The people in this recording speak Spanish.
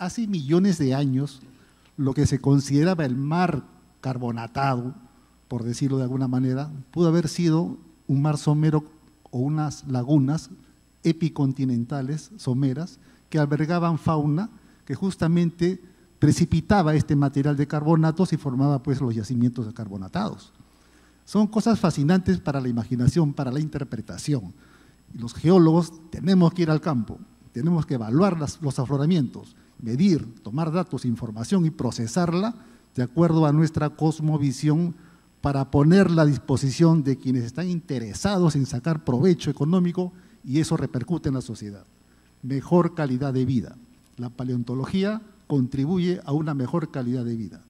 Hace millones de años, lo que se consideraba el mar carbonatado, por decirlo de alguna manera, pudo haber sido un mar somero o unas lagunas epicontinentales someras que albergaban fauna que justamente precipitaba este material de carbonatos y formaba pues los yacimientos de carbonatados. Son cosas fascinantes para la imaginación, para la interpretación. los geólogos tenemos que ir al campo, tenemos que evaluar los afloramientos, medir, tomar datos, información y procesarla de acuerdo a nuestra cosmovisión para ponerla a disposición de quienes están interesados en sacar provecho económico y eso repercute en la sociedad. Mejor calidad de vida. La paleontología contribuye a una mejor calidad de vida.